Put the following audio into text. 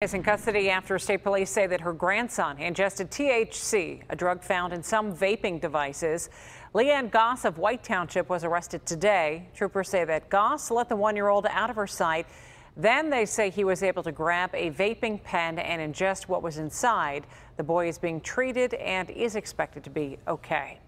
is in custody after state police say that her grandson ingested THC, a drug found in some vaping devices. Leanne Goss of White Township was arrested today. Troopers say that Goss let the one-year-old out of her sight. Then they say he was able to grab a vaping pen and ingest what was inside. The boy is being treated and is expected to be okay.